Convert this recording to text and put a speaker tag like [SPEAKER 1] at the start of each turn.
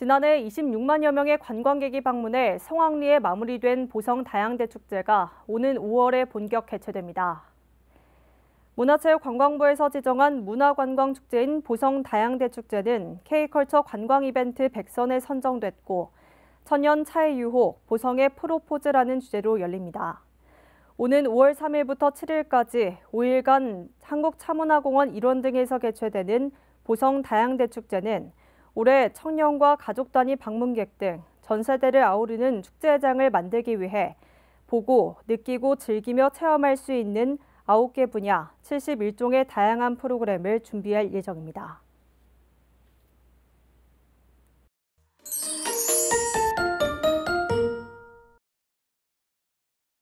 [SPEAKER 1] 지난해 26만여 명의 관광객이 방문해 성황리에 마무리된 보성 다양대 축제가 오는 5월에 본격 개최됩니다. 문화체육관광부에서 지정한 문화관광축제인 보성 다양대 축제는 K컬처 관광 이벤트 백선에 선정됐고 천연 차의 유혹, 보성의 프로포즈라는 주제로 열립니다. 오는 5월 3일부터 7일까지 5일간 한국차문화공원 일원 등에서 개최되는 보성 다양대 축제는 올해 청년과 가족 단위 방문객 등 전 세대를 아우르는 축제장을 만들기 위해 보고, 느끼고 즐기며 체험할 수 있는 9개 분야 71종의 다양한 프로그램을 준비할 예정입니다.